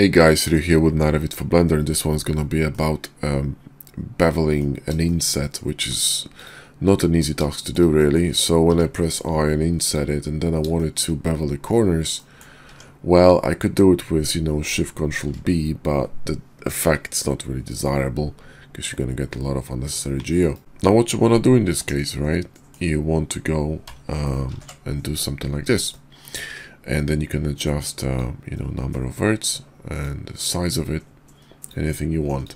Hey guys, Ryu here with Naravit for Blender and this one's gonna be about um, beveling an inset, which is not an easy task to do really. So when I press I and inset it and then I wanted to bevel the corners, well, I could do it with, you know, Shift Control B, but the effect's not really desirable because you're gonna get a lot of unnecessary geo. Now what you wanna do in this case, right? You want to go um, and do something like this. And then you can adjust, uh, you know, number of verts and the size of it, anything you want.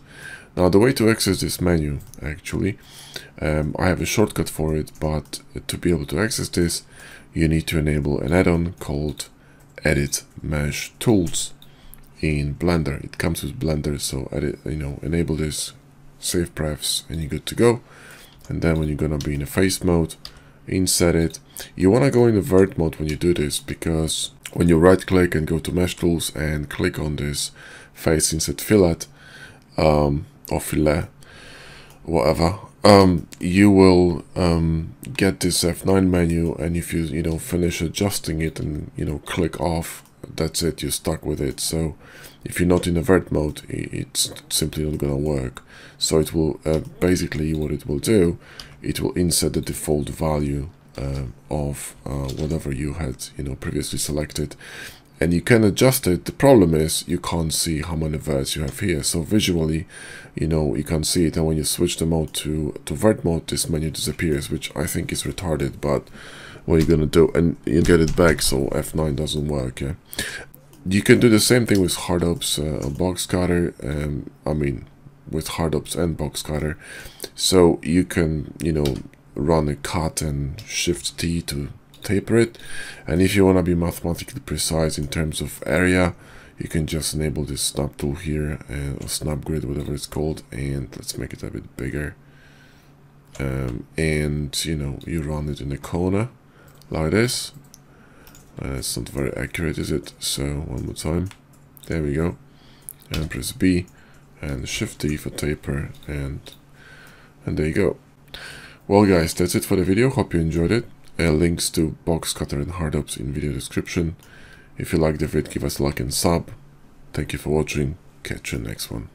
Now the way to access this menu, actually, um, I have a shortcut for it, but to be able to access this, you need to enable an add-on called Edit Mesh Tools in Blender. It comes with Blender, so edit, you know, enable this, save prefs, and you're good to go. And then when you're gonna be in a face mode, inset it. You wanna go in the vert mode when you do this because when you right click and go to mesh tools and click on this face inset fillet um, or fillet whatever um, you will um, get this F9 menu. And if you you know finish adjusting it and you know click off that's it you're stuck with it. So if you're not in a vert mode it's simply not gonna work. So it will uh, basically what it will do it will insert the default value uh, of uh, whatever you had you know previously selected. And you can adjust it. The problem is you can't see how many verts you have here. So visually you know you can't see it. And when you switch the mode to to vert mode this menu disappears which i think is retarded but what are you gonna do? And you get it back so f9 doesn't work yeah? You can do the same thing with HardOPS uh, Boxcutter um, i mean with HardOPS and Boxcutter. So you can you know run a cut and shift T to taper it. And if you want to be mathematically precise in terms of area, you can just enable this snap tool here, and uh, snap grid, whatever it's called, and let's make it a bit bigger. Um, and you know, you run it in a corner like this. Uh, it's not very accurate, is it? So one more time. There we go. And press B and Shift D for taper, and and there you go. Well guys, that's it for the video, hope you enjoyed it. Uh, links to Boxcutter and HardOPS in video description. If you liked the vid, give us a like and sub. Thank you for watching, catch you next one.